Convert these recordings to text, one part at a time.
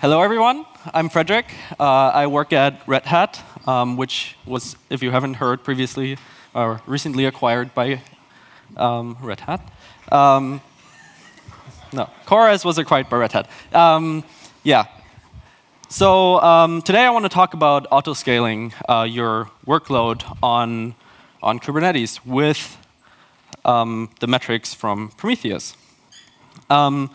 Hello, everyone. I'm Frederic. Uh, I work at Red Hat, um, which was, if you haven't heard previously, or recently acquired by um, Red Hat. Um, no, CoreOS was acquired by Red Hat. Um, yeah. So um, today I want to talk about auto-scaling uh, your workload on, on Kubernetes with um, the metrics from Prometheus. Um,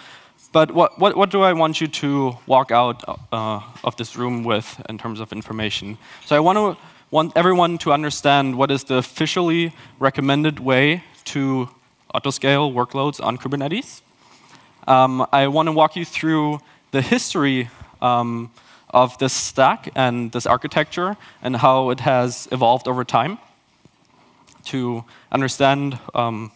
but what, what, what, do I want you to walk out uh, of this room with in terms of information? So I want, to, want everyone to understand what is the officially recommended way to autoscale workloads on Kubernetes. Um, I want to walk you through the history um, of this stack and this architecture and how it has evolved over time to understand um,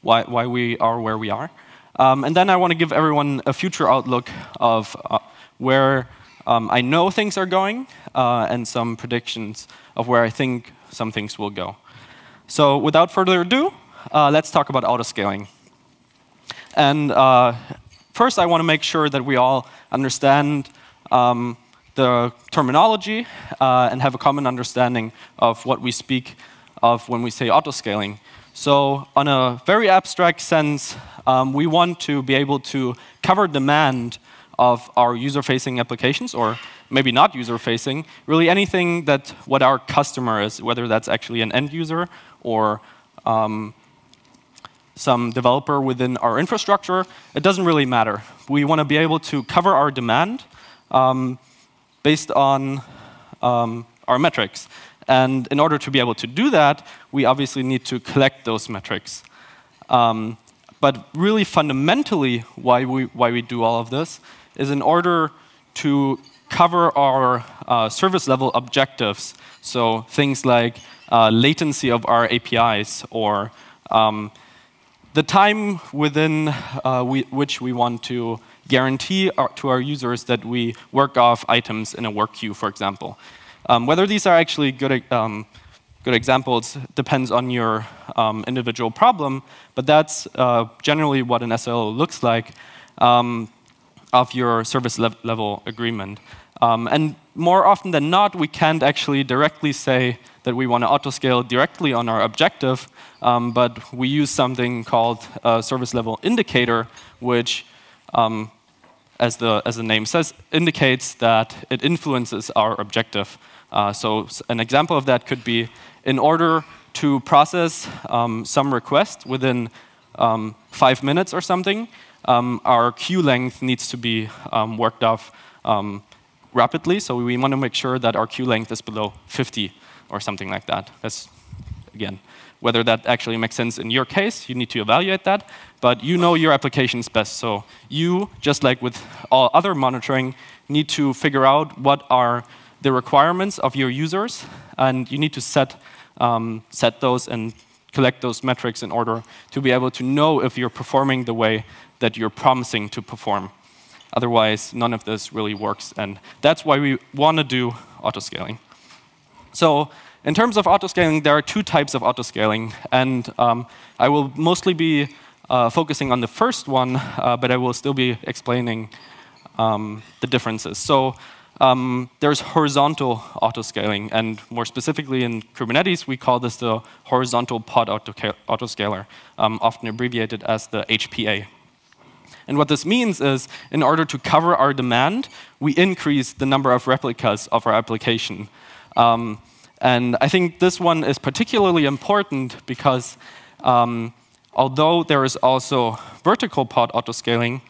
why, why we are where we are. Um, and then I want to give everyone a future outlook of uh, where um, I know things are going uh, and some predictions of where I think some things will go. So without further ado, uh, let's talk about autoscaling. And uh, first, I want to make sure that we all understand um, the terminology uh, and have a common understanding of what we speak of when we say autoscaling. So on a very abstract sense, um, we want to be able to cover demand of our user-facing applications, or maybe not user-facing, really anything that what our customer is, whether that's actually an end user or um, some developer within our infrastructure, it doesn't really matter. We want to be able to cover our demand um, based on um, our metrics. And in order to be able to do that, we obviously need to collect those metrics. Um, but really fundamentally, why we, why we do all of this is in order to cover our uh, service level objectives. So things like uh, latency of our APIs or um, the time within uh, we, which we want to guarantee our, to our users that we work off items in a work queue, for example. Um, whether these are actually good, um, good examples depends on your um, individual problem, but that's uh, generally what an SLO looks like um, of your service le level agreement. Um, and more often than not, we can't actually directly say that we want to autoscale directly on our objective, um, but we use something called a service level indicator, which, as, the, as the name says, indicates that it influences our objective. Uh, so an example of that could be in order to process um, some request within um, five minutes or something, um, our queue length needs to be um, worked off um, rapidly. So we want to make sure that our queue length is below 50 or something like that. That's, again, whether that actually makes sense in your case, you need to evaluate that. But you know your applications best. So you, just like with all other monitoring, need to figure out what are the requirements of your users, and you need to set, um, set those and collect those metrics in order to be able to know if you're performing the way that you're promising to perform. Otherwise, none of this really works, and that's why we want to do autoscaling. So in terms of autoscaling, there are two types of autoscaling, and um, I will mostly be uh, focusing on the first one, uh, but I will still be explaining um, the differences. So um, there's horizontal autoscaling, and more specifically in Kubernetes, we call this the horizontal pod autoscaler, um, often abbreviated as the HPA. And what this means is, in order to cover our demand, we increase the number of replicas of our application. Um, and I think this one is particularly important because um, although there is also vertical pod autoscaling,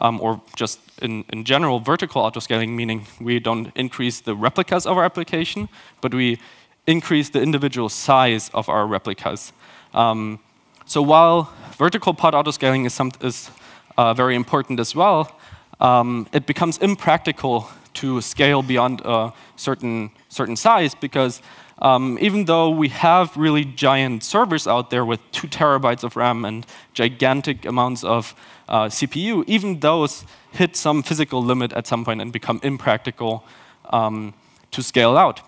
um, or just in, in general, vertical autoscaling, meaning we don't increase the replicas of our application, but we increase the individual size of our replicas. Um, so while vertical pod autoscaling is, some, is uh, very important as well, um, it becomes impractical to scale beyond a certain, certain size because um, even though we have really giant servers out there with two terabytes of RAM and gigantic amounts of uh, CPU, even those hit some physical limit at some point and become impractical um, to scale out.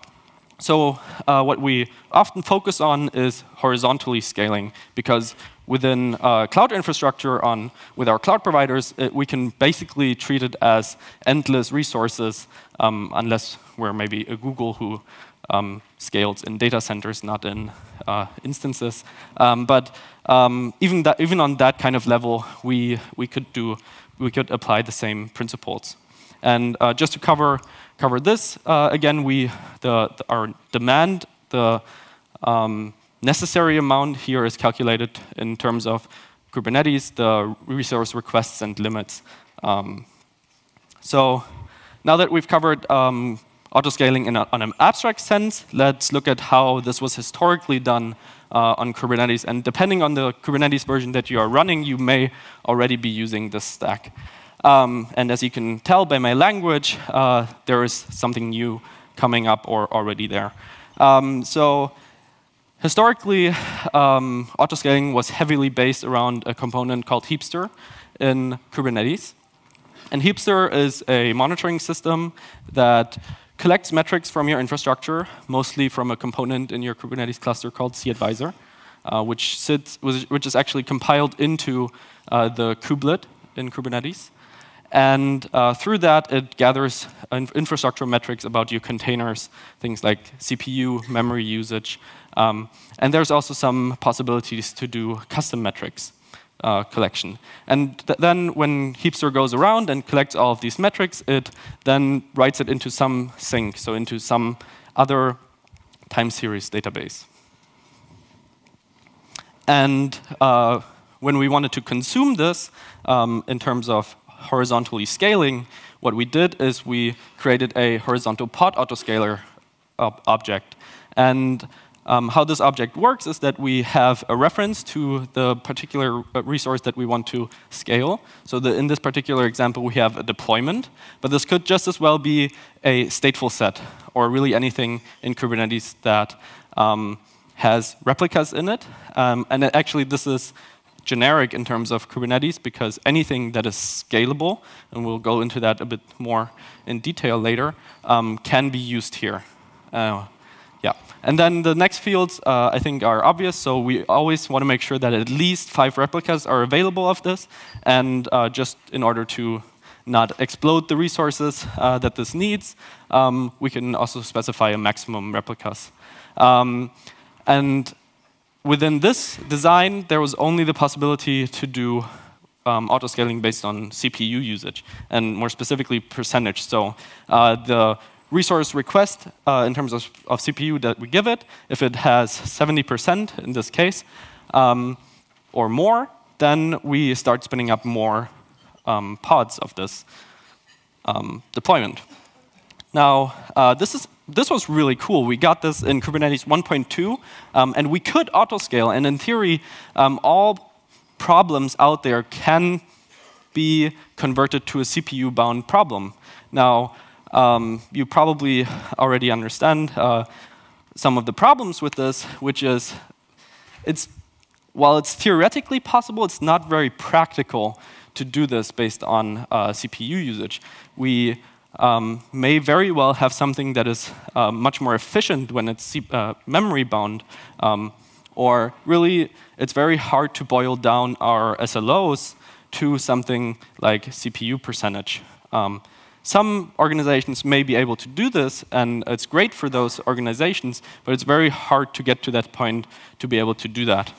so uh, what we often focus on is horizontally scaling because within uh, cloud infrastructure on with our cloud providers, it, we can basically treat it as endless resources, um, unless we're maybe a Google who um, scales in data centers, not in uh, instances. Um, but um, even that, even on that kind of level, we we could do we could apply the same principles. And uh, just to cover cover this uh, again, we the, the, our demand the um, necessary amount here is calculated in terms of Kubernetes, the resource requests and limits. Um, so now that we've covered um, autoscaling in a, on an abstract sense, let's look at how this was historically done uh, on Kubernetes. And depending on the Kubernetes version that you are running, you may already be using this stack. Um, and as you can tell by my language, uh, there is something new coming up or already there. Um, so historically, um, autoscaling was heavily based around a component called Heapster in Kubernetes. And Heapster is a monitoring system that collects metrics from your infrastructure, mostly from a component in your Kubernetes cluster called cAdvisor, uh, which, sits, which is actually compiled into uh, the kubelet in Kubernetes. And uh, through that, it gathers infrastructure metrics about your containers, things like CPU, memory usage. Um, and there's also some possibilities to do custom metrics uh, collection. And th then when Heapster goes around and collects all of these metrics, it then writes it into some sink, so into some other time series database. And uh, when we wanted to consume this um, in terms of horizontally scaling, what we did is we created a horizontal pod autoscaler ob object. And um, how this object works is that we have a reference to the particular uh, resource that we want to scale. So the, in this particular example, we have a deployment. But this could just as well be a stateful set, or really anything in Kubernetes that um, has replicas in it. Um, and actually, this is generic in terms of Kubernetes because anything that is scalable, and we'll go into that a bit more in detail later, um, can be used here. Uh, yeah. And then the next fields, uh, I think, are obvious. So we always want to make sure that at least five replicas are available of this. And uh, just in order to not explode the resources uh, that this needs, um, we can also specify a maximum replicas. Um, and within this design, there was only the possibility to do um, autoscaling based on CPU usage, and more specifically, percentage. So uh, the resource request uh, in terms of, of, CPU that we give it, if it has 70% in this case, um, or more, then we start spinning up more um, pods of this um, deployment. Now, uh, this, is, this was really cool. We got this in Kubernetes 1.2, um, and we could autoscale. And in theory, um, all problems out there can be converted to a CPU-bound problem. Now, um, you probably already understand uh, some of the problems with this, which is it's while it's theoretically possible, it's not very practical to do this based on uh, CPU usage. We um, may very well have something that is uh, much more efficient when it's uh, memory bound, um, or really it's very hard to boil down our SLOs to something like CPU percentage. Um, some organizations may be able to do this, and it's great for those organizations, but it's very hard to get to that point to be able to do that.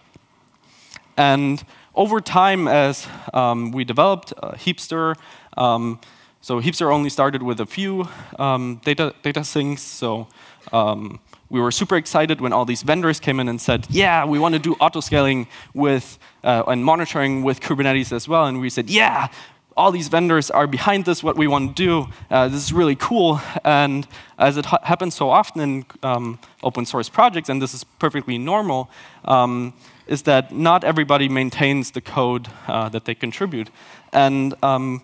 And over time, as um, we developed uh, Heapster, um, so Heapster only started with a few um, data, data sinks, so um, we were super excited when all these vendors came in and said, yeah, we want to do autoscaling with, uh, and monitoring with Kubernetes as well. And we said, yeah, all these vendors are behind this, what we want to do. Uh, this is really cool. And as it ha happens so often in um, open source projects, and this is perfectly normal, um, is that not everybody maintains the code uh, that they contribute. And um,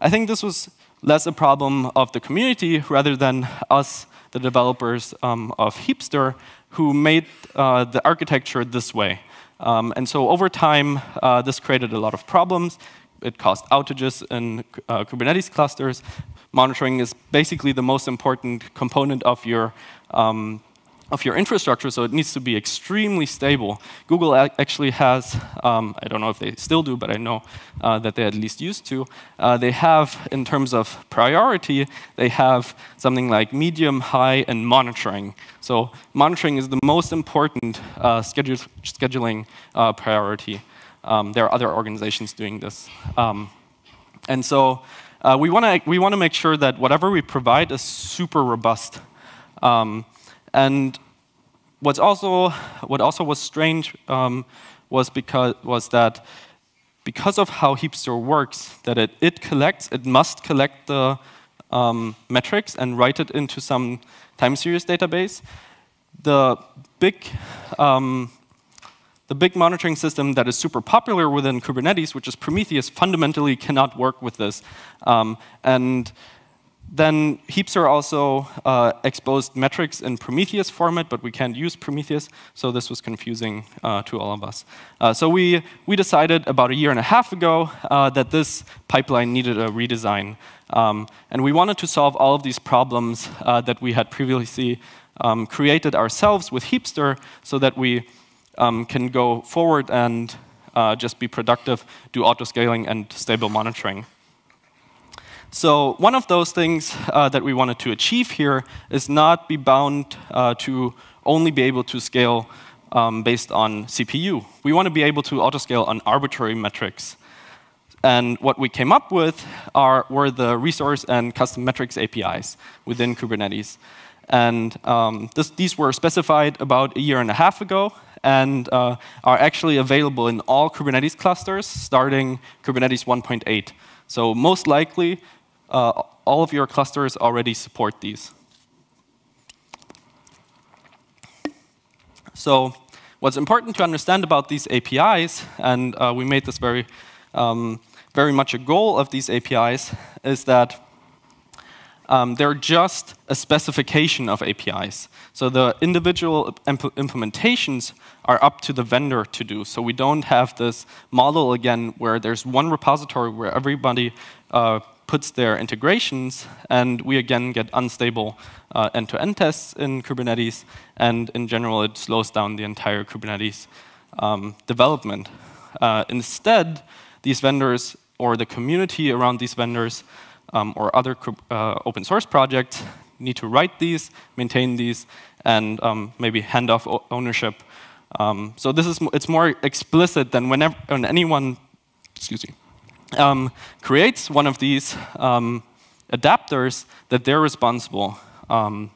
I think this was less a problem of the community rather than us, the developers um, of Heapster, who made uh, the architecture this way. Um, and so over time, uh, this created a lot of problems it caused outages in uh, Kubernetes clusters. Monitoring is basically the most important component of your um, of your infrastructure, so it needs to be extremely stable. Google actually has, um, I don't know if they still do, but I know uh, that they at least used to, uh, they have, in terms of priority, they have something like medium, high, and monitoring. So monitoring is the most important uh, scheduling uh, priority. Um, there are other organizations doing this. Um, and so uh, we want to we wanna make sure that whatever we provide is super robust. Um, and what's also, what also was strange um, was, because, was that because of how Heapster works, that it, it collects, it must collect the um, metrics and write it into some time series database. The big, um, the big monitoring system that is super popular within Kubernetes, which is Prometheus, fundamentally cannot work with this. Um, and then Heapster also uh, exposed metrics in Prometheus format, but we can't use Prometheus, so this was confusing uh, to all of us. Uh, so we, we decided about a year and a half ago uh, that this pipeline needed a redesign. Um, and we wanted to solve all of these problems uh, that we had previously um, created ourselves with Heapster so that we um, can go forward and uh, just be productive, do auto-scaling and stable monitoring. So one of those things uh, that we wanted to achieve here is not be bound uh, to only be able to scale um, based on CPU. We want to be able to autoscale on arbitrary metrics. And what we came up with are, were the resource and custom metrics APIs within Kubernetes. And um, this, these were specified about a year and a half ago and uh, are actually available in all Kubernetes clusters starting Kubernetes 1.8. So most likely, uh, all of your clusters already support these. So what's important to understand about these APIs, and uh, we made this very, um, very much a goal of these APIs, is that um, they're just a specification of APIs. So the individual imp implementations are up to the vendor to do. So we don't have this model again where there's one repository where everybody uh, puts their integrations, and we again get unstable uh, end-to-end -end tests in Kubernetes, and in general, it slows down the entire Kubernetes um, development. Uh, instead, these vendors or the community around these vendors um, or other uh, open source projects need to write these, maintain these, and um, maybe hand off ownership. Um, so this is it's more explicit than whenever when anyone, excuse me, um, creates one of these um, adapters that they're responsible. Um,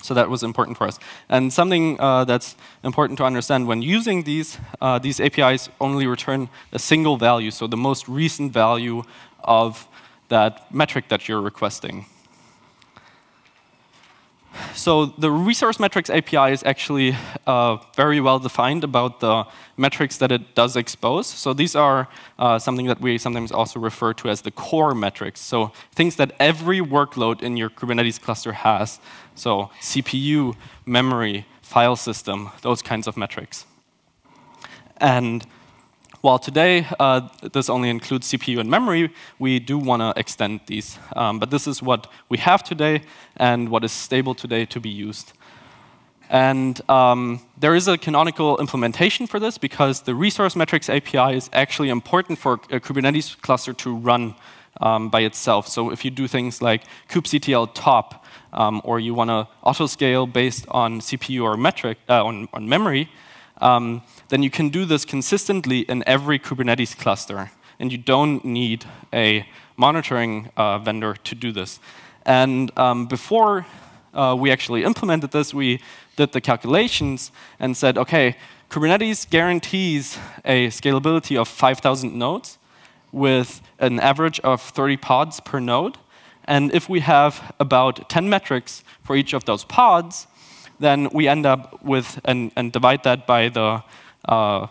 so that was important for us. And something uh, that's important to understand when using these, uh, these APIs only return a single value, so the most recent value of that metric that you're requesting. So the resource metrics API is actually uh, very well defined about the metrics that it does expose. So these are uh, something that we sometimes also refer to as the core metrics. So things that every workload in your Kubernetes cluster has. So CPU, memory, file system, those kinds of metrics. And while today uh, this only includes CPU and memory, we do want to extend these. Um, but this is what we have today and what is stable today to be used. And um, there is a canonical implementation for this because the resource metrics API is actually important for a Kubernetes cluster to run um, by itself. So if you do things like kubectl top, um, or you want to auto-scale based on CPU or metric, uh, on, on memory, um, then you can do this consistently in every Kubernetes cluster. And you don't need a monitoring uh, vendor to do this. And um, before uh, we actually implemented this, we did the calculations and said, OK, Kubernetes guarantees a scalability of 5,000 nodes with an average of 30 pods per node. And if we have about 10 metrics for each of those pods, then we end up with, and, and divide that by the uh,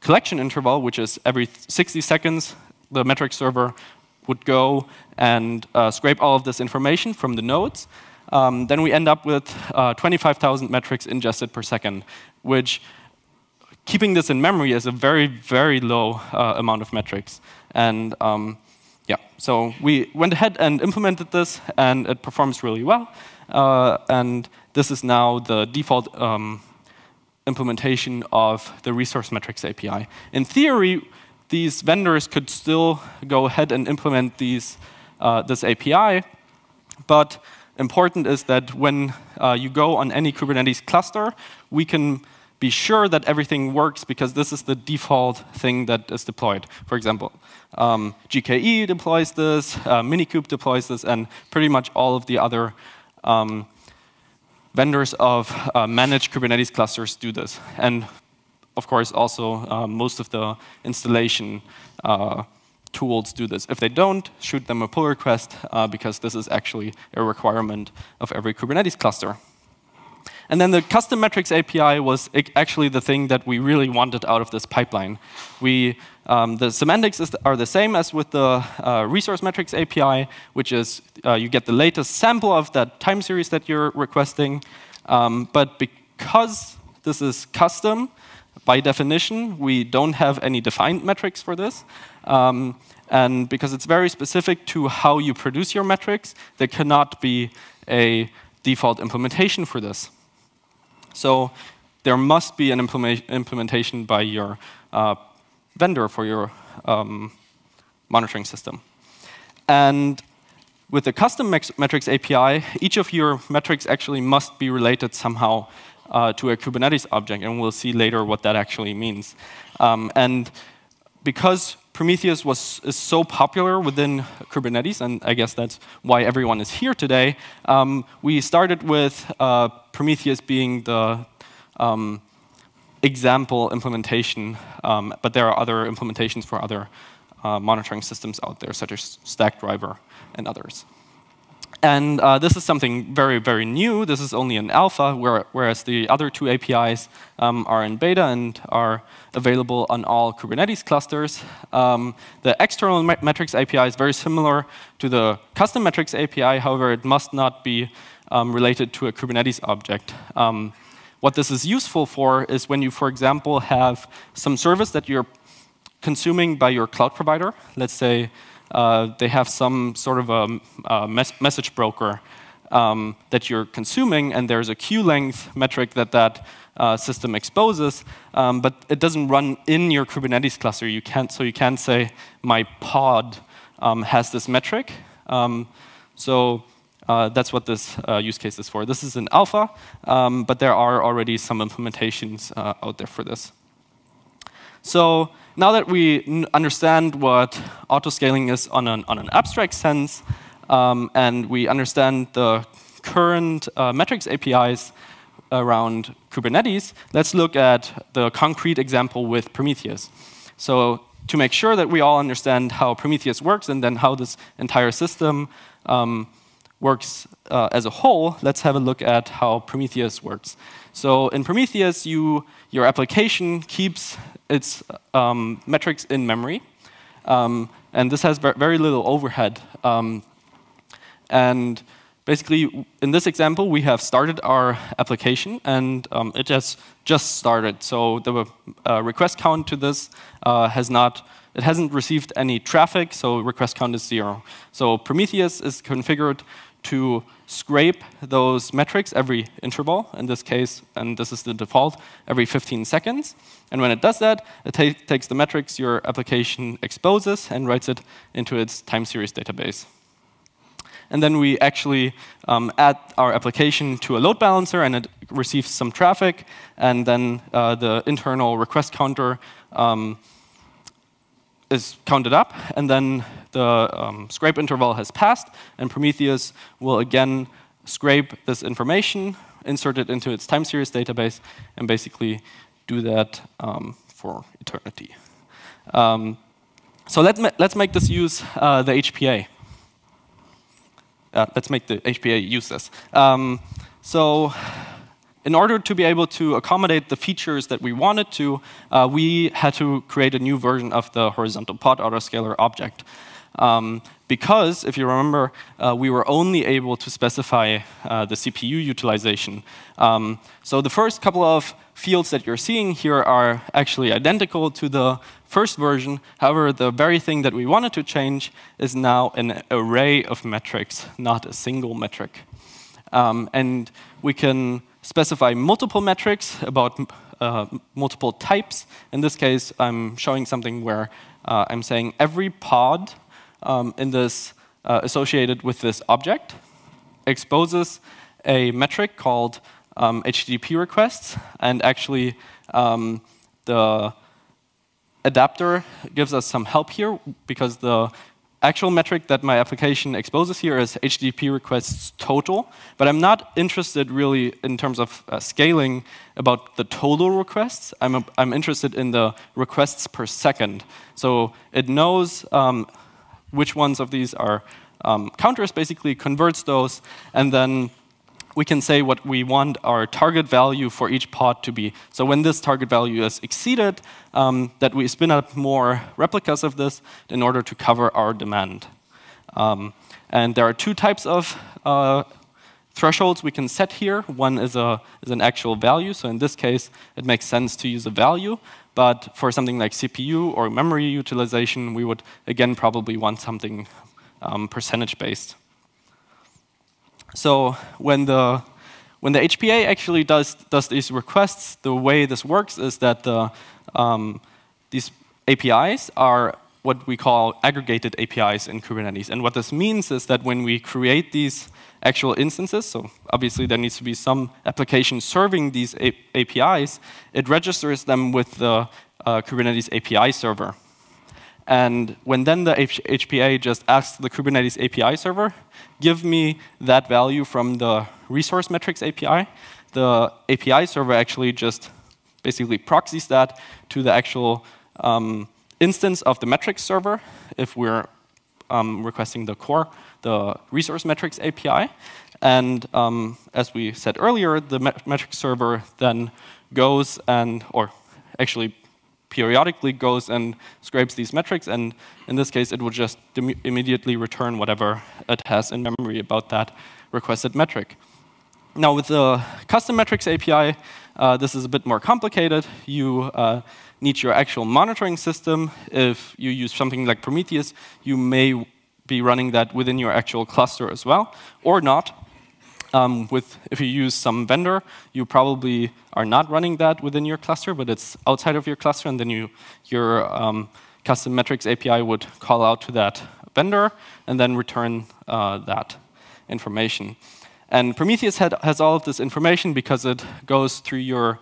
collection interval, which is every 60 seconds, the metric server would go and uh, scrape all of this information from the nodes. Um, then we end up with uh, 25,000 metrics ingested per second, which keeping this in memory is a very, very low uh, amount of metrics. And um, yeah, so we went ahead and implemented this, and it performs really well. Uh, and this is now the default um, implementation of the resource metrics API. In theory, these vendors could still go ahead and implement these, uh, this API, but important is that when uh, you go on any Kubernetes cluster, we can be sure that everything works because this is the default thing that is deployed. For example, um, GKE deploys this, uh, Minikube deploys this, and pretty much all of the other um, vendors of uh, managed Kubernetes clusters do this. And of course, also uh, most of the installation uh, tools do this. If they don't, shoot them a pull request uh, because this is actually a requirement of every Kubernetes cluster. And then the custom metrics API was actually the thing that we really wanted out of this pipeline. We, um, the semantics is, are the same as with the uh, resource metrics API, which is uh, you get the latest sample of that time series that you're requesting. Um, but because this is custom, by definition, we don't have any defined metrics for this. Um, and because it's very specific to how you produce your metrics, there cannot be a default implementation for this. So there must be an implementation by your uh, vendor for your um, monitoring system. And with the custom metrics API, each of your metrics actually must be related somehow uh, to a Kubernetes object, and we'll see later what that actually means. Um, and because Prometheus was, is so popular within Kubernetes, and I guess that's why everyone is here today, um, we started with uh, Prometheus being the um, example implementation, um, but there are other implementations for other uh, monitoring systems out there, such as Stackdriver and others. And uh, this is something very, very new. This is only in alpha, where, whereas the other two APIs um, are in beta and are available on all Kubernetes clusters. Um, the external metrics API is very similar to the custom metrics API. However, it must not be um, related to a Kubernetes object. Um, what this is useful for is when you, for example, have some service that you're consuming by your cloud provider. Let's say uh, they have some sort of a, a mes message broker um, that you're consuming, and there's a queue length metric that that uh, system exposes, um, but it doesn't run in your Kubernetes cluster. You can't, so you can't say my pod um, has this metric. Um, so uh, that's what this uh, use case is for. This is an alpha, um, but there are already some implementations uh, out there for this. So now that we understand what autoscaling is on an, on an abstract sense, um, and we understand the current uh, metrics APIs around Kubernetes, let's look at the concrete example with Prometheus. So to make sure that we all understand how Prometheus works and then how this entire system um, works uh, as a whole, let's have a look at how Prometheus works. So in Prometheus, you, your application keeps its um, metrics in memory. Um, and this has very little overhead. Um, and basically, in this example, we have started our application, and um, it has just started. So the uh, request count to this uh, has not, it hasn't received any traffic, so request count is zero. So Prometheus is configured to scrape those metrics every interval, in this case, and this is the default, every 15 seconds. And when it does that, it ta takes the metrics your application exposes and writes it into its time series database. And then we actually um, add our application to a load balancer, and it receives some traffic, and then uh, the internal request counter um, is counted up, and then the um, scrape interval has passed, and Prometheus will again scrape this information, insert it into its time series database, and basically do that um, for eternity. Um, so let's, ma let's make this use uh, the HPA. Uh, let's make the HPA use this. Um, so in order to be able to accommodate the features that we wanted to, uh, we had to create a new version of the horizontal pod autoscaler object. Um, because, if you remember, uh, we were only able to specify uh, the CPU utilization. Um, so the first couple of fields that you're seeing here are actually identical to the first version. However, the very thing that we wanted to change is now an array of metrics, not a single metric. Um, and we can specify multiple metrics about uh, multiple types. In this case, I'm showing something where uh, I'm saying every pod um, in this uh, associated with this object exposes a metric called um, HTTP requests, and actually um, the adapter gives us some help here because the actual metric that my application exposes here is HTTP requests total, but I'm not interested really in terms of uh, scaling about the total requests. I'm, a, I'm interested in the requests per second. So it knows um, which ones of these are um, counters, basically converts those, and then we can say what we want our target value for each pod to be. So when this target value is exceeded, um, that we spin up more replicas of this in order to cover our demand. Um, and there are two types of uh, thresholds we can set here. One is, a, is an actual value. So in this case, it makes sense to use a value. But for something like CPU or memory utilization, we would, again, probably want something um, percentage-based. So when the when the HPA actually does does these requests, the way this works is that the, um, these APIs are what we call aggregated APIs in Kubernetes. And what this means is that when we create these actual instances, so obviously there needs to be some application serving these A APIs, it registers them with the uh, Kubernetes API server. And when then the H HPA just asks the Kubernetes API server, give me that value from the resource metrics API, the API server actually just basically proxies that to the actual um, instance of the metrics server if we're um, requesting the core, the resource metrics API. And um, as we said earlier, the met metrics server then goes and, or actually periodically goes and scrapes these metrics, and in this case, it will just immediately return whatever it has in memory about that requested metric. Now, with the custom metrics API, uh, this is a bit more complicated. You uh, need your actual monitoring system. If you use something like Prometheus, you may be running that within your actual cluster as well, or not. Um, with, if you use some vendor, you probably are not running that within your cluster, but it's outside of your cluster, and then you, your um, custom metrics API would call out to that vendor and then return uh, that information. And Prometheus had, has all of this information because it goes through your,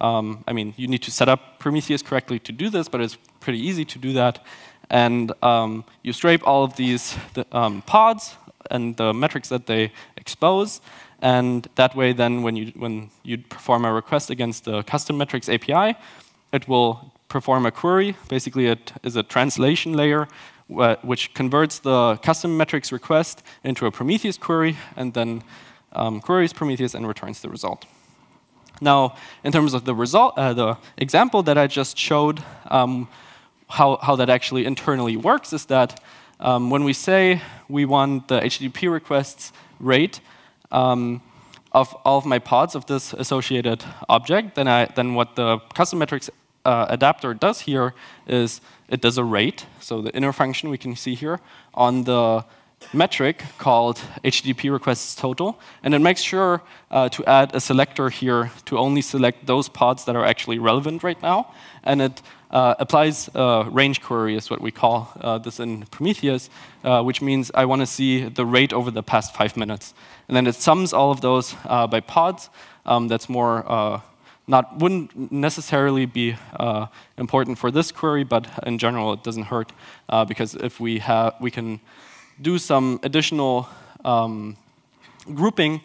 um, I mean, you need to set up Prometheus correctly to do this, but it's pretty easy to do that. And um, you scrape all of these the, um, pods and the metrics that they expose. And that way, then, when you, when you perform a request against the custom metrics API, it will perform a query. Basically, it is a translation layer which converts the custom metrics request into a Prometheus query and then um, queries Prometheus and returns the result. Now, in terms of the result, uh, the example that I just showed, um, how, how that actually internally works is that um, when we say we want the HTTP requests rate um, of all of my pods of this associated object, then, I, then what the custom metrics uh, adapter does here is it does a rate, so the inner function we can see here, on the metric called HTTP requests total, and it makes sure uh, to add a selector here to only select those pods that are actually relevant right now, and it uh, applies a range query is what we call uh, this in Prometheus, uh, which means I want to see the rate over the past five minutes. And then it sums all of those uh, by pods. Um, that's more uh, not wouldn't necessarily be uh, important for this query, but in general it doesn't hurt uh, because if we have we can do some additional um, grouping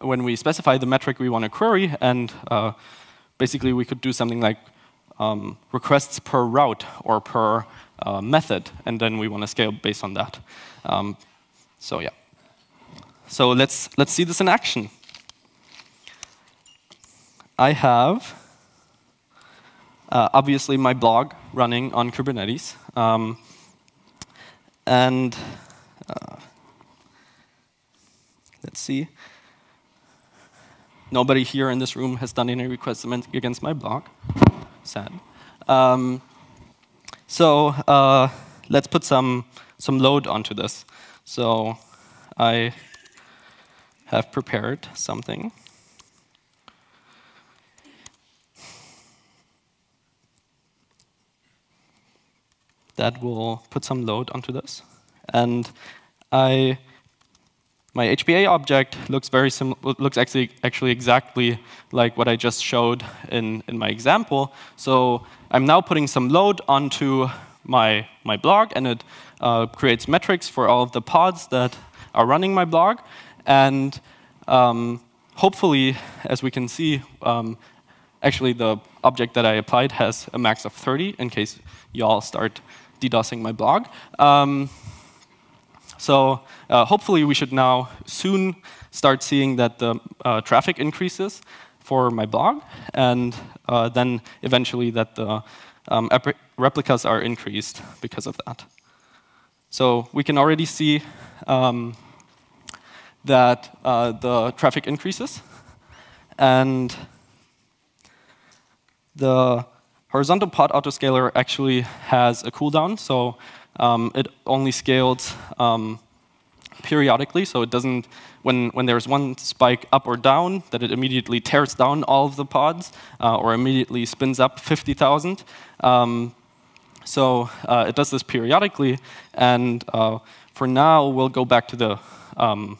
when we specify the metric we want to query, and uh, basically we could do something like um, requests per route or per uh, method, and then we want to scale based on that. Um, so yeah. So let's let's see this in action. I have, uh, obviously, my blog running on Kubernetes. Um, And uh, let's see. Nobody here in this room has done any requests against my blog. Sad. Um, so uh, let's put some, some load onto this. So I have prepared something. that will put some load onto this. And I, my HPA object looks very sim looks actually actually exactly like what I just showed in, in my example. So I'm now putting some load onto my, my blog, and it uh, creates metrics for all of the pods that are running my blog. And um, hopefully, as we can see, um, actually the object that I applied has a max of 30 in case y'all start DDoSing my blog. Um, so uh, hopefully we should now soon start seeing that the uh, traffic increases for my blog, and uh, then eventually that the um, replicas are increased because of that. So we can already see um, that uh, the traffic increases, and the horizontal pod autoscaler actually has a cooldown, so um, it only scaled um, periodically, so it doesn't, when, when there's one spike up or down, that it immediately tears down all of the pods uh, or immediately spins up 50,000. Um, so uh, it does this periodically, and uh, for now, we'll go back to the um,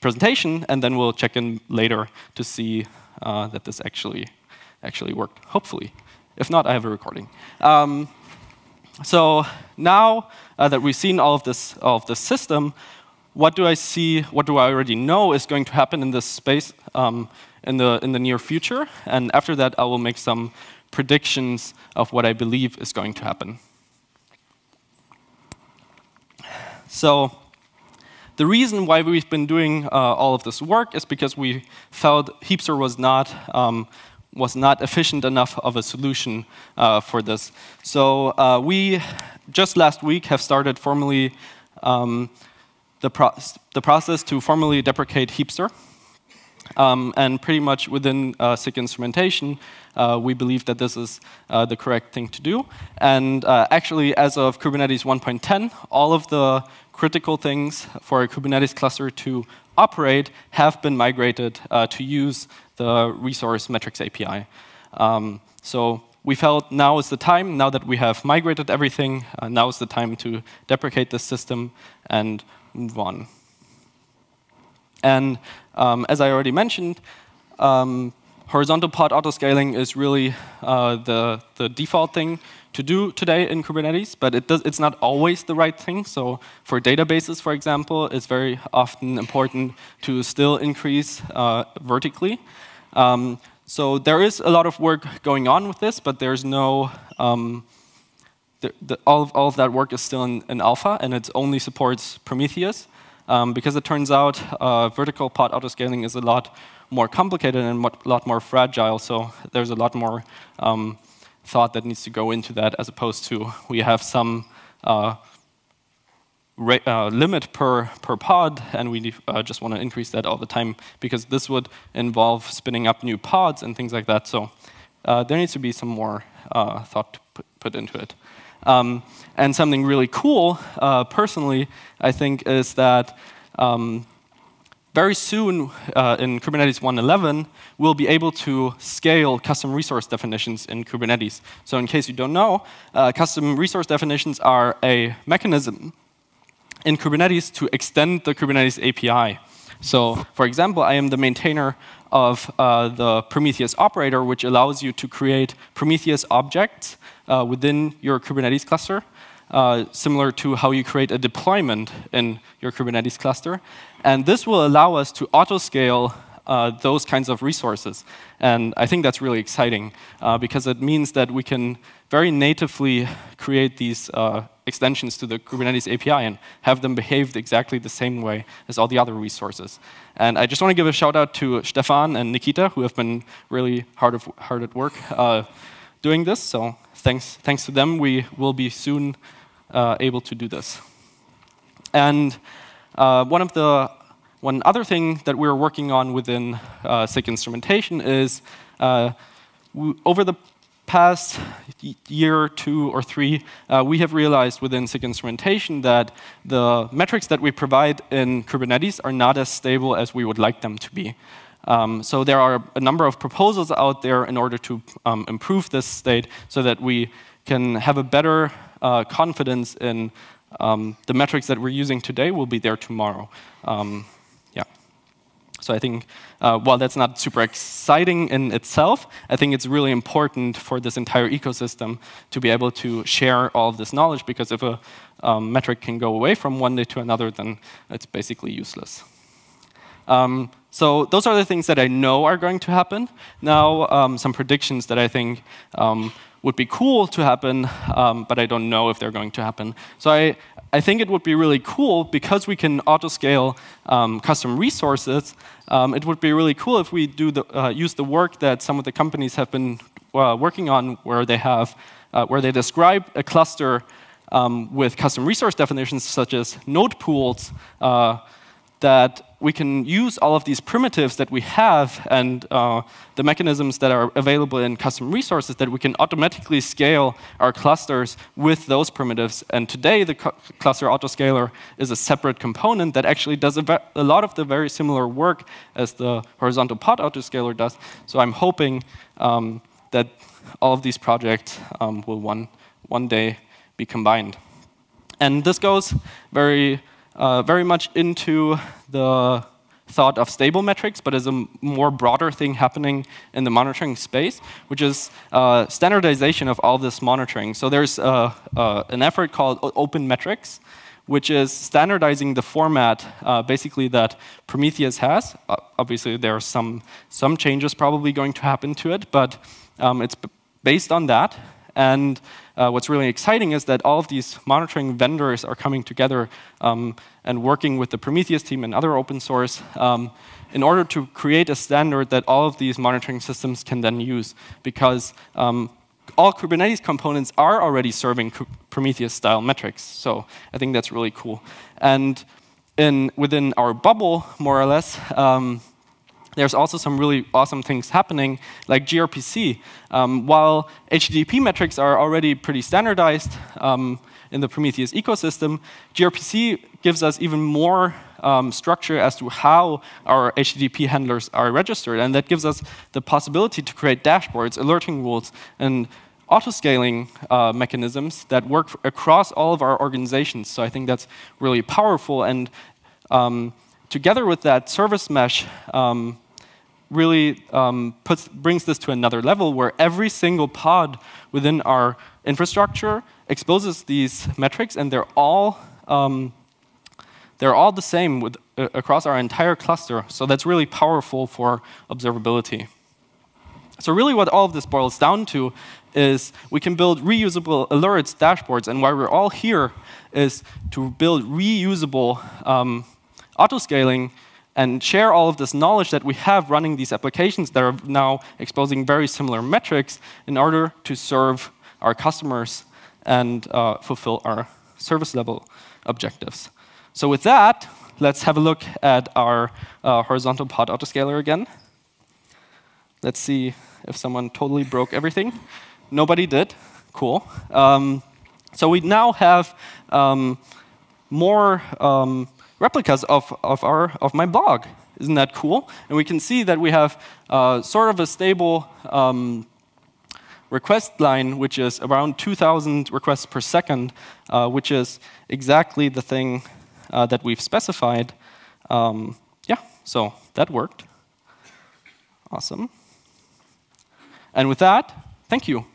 presentation, and then we'll check in later to see uh, that this actually actually worked, hopefully. If not, I have a recording. Um, so now uh, that we've seen all of this, all of this system, what do I see, what do I already know is going to happen in this space um, in, the, in the near future? And after that, I will make some predictions of what I believe is going to happen. So the reason why we've been doing uh, all of this work is because we felt Heapster was not um, was not efficient enough of a solution uh, for this. So uh, we just last week have started formally um, the, pro the process to formally deprecate Heapster. Um, and pretty much within uh, SIG instrumentation, uh, we believe that this is uh, the correct thing to do. And uh, actually, as of Kubernetes 1.10, all of the critical things for a Kubernetes cluster to operate have been migrated uh, to use the resource metrics API. Um, so we felt now is the time, now that we have migrated everything, uh, now is the time to deprecate this system and move on. And um, as I already mentioned, um, horizontal pod autoscaling is really uh, the, the default thing to do today in Kubernetes, but it does, it's not always the right thing. So for databases, for example, it's very often important to still increase uh, vertically. Um, so there is a lot of work going on with this, but there's no, um, the, the, all, of, all of that work is still in, in alpha, and it only supports Prometheus. Um, because it turns out uh, vertical pod autoscaling is a lot more complicated and a lot more fragile, so there's a lot more um, thought that needs to go into that as opposed to we have some uh, uh, limit per, per pod, and we uh, just want to increase that all the time because this would involve spinning up new pods and things like that. So uh, there needs to be some more uh, thought put, put into it. Um, and something really cool, uh, personally, I think, is that um, very soon uh, in Kubernetes 1.11, we'll be able to scale custom resource definitions in Kubernetes. So in case you don't know, uh, custom resource definitions are a mechanism in Kubernetes to extend the Kubernetes API. So for example, I am the maintainer of uh, the Prometheus operator, which allows you to create Prometheus objects uh, within your Kubernetes cluster uh, similar to how you create a deployment in your Kubernetes cluster. And this will allow us to auto-scale uh, those kinds of resources. And I think that's really exciting uh, because it means that we can very natively create these uh, extensions to the Kubernetes API and have them behave exactly the same way as all the other resources. And I just want to give a shout out to Stefan and Nikita, who have been really hard, of, hard at work uh, doing this. So thanks, thanks to them, we will be soon uh, able to do this. And uh, one of the one other thing that we're working on within uh, SIG instrumentation is uh, over the past year, two, or three, uh, we have realized within SIG instrumentation that the metrics that we provide in Kubernetes are not as stable as we would like them to be. Um, so there are a number of proposals out there in order to um, improve this state so that we can have a better uh, confidence in um, the metrics that we're using today will be there tomorrow. Um, yeah. So I think uh, while that's not super exciting in itself, I think it's really important for this entire ecosystem to be able to share all of this knowledge because if a um, metric can go away from one day to another, then it's basically useless. Um, so those are the things that I know are going to happen. Now, um, some predictions that I think um, would be cool to happen, um, but I don't know if they're going to happen. So I, I think it would be really cool because we can auto-scale um, custom resources. Um, it would be really cool if we do the, uh, use the work that some of the companies have been uh, working on, where they have, uh, where they describe a cluster um, with custom resource definitions such as node pools uh, that we can use all of these primitives that we have and uh, the mechanisms that are available in custom resources that we can automatically scale our clusters with those primitives. And today, the cluster autoscaler is a separate component that actually does a, a, lot of the very similar work as the horizontal pod autoscaler does. So I'm hoping um, that all of these projects um, will one, one day be combined. And this goes very uh, very much into the thought of stable metrics, but as a more broader thing happening in the monitoring space, which is uh, standardization of all this monitoring. So there's uh, uh, an effort called Open Metrics, which is standardizing the format uh, basically that Prometheus has. Obviously, there are some, some changes probably going to happen to it, but um, it's based on that. And uh, what's really exciting is that all of these monitoring vendors are coming together um, and working with the Prometheus team and other open source um, in order to create a standard that all of these monitoring systems can then use. Because um, all Kubernetes components are already serving Prometheus-style metrics. So I think that's really cool. And in, within our bubble, more or less, um, there's also some really awesome things happening, like gRPC. Um, while HTTP metrics are already pretty standardized um, in the Prometheus ecosystem, gRPC gives us even more um, structure as to how our HTTP handlers are registered. And that gives us the possibility to create dashboards, alerting rules, and auto-scaling uh, mechanisms that work across all of our organizations. So I think that's really powerful. And um, together with that service mesh, um, really um, puts, brings this to another level where every single pod within our infrastructure exposes these metrics, and they're all um, they're all the same with, uh, across our entire cluster. So that's really powerful for observability. So really, what all of this boils down to is we can build reusable alerts, dashboards, and why we're all here is to build reusable um, auto-scaling and share all of this knowledge that we have running these applications that are now exposing very similar metrics in order to serve our customers and uh, fulfill our service level objectives. So with that, let's have a look at our uh, horizontal pod autoscaler again. Let's see if someone totally broke everything. Nobody did. Cool. Um, so we now have um, more um, replicas of, of, our, of my blog. Isn't that cool? And we can see that we have uh, sort of a stable um, request line, which is around 2,000 requests per second, uh, which is exactly the thing uh, that we've specified. Um, yeah, so that worked. Awesome. And with that, thank you.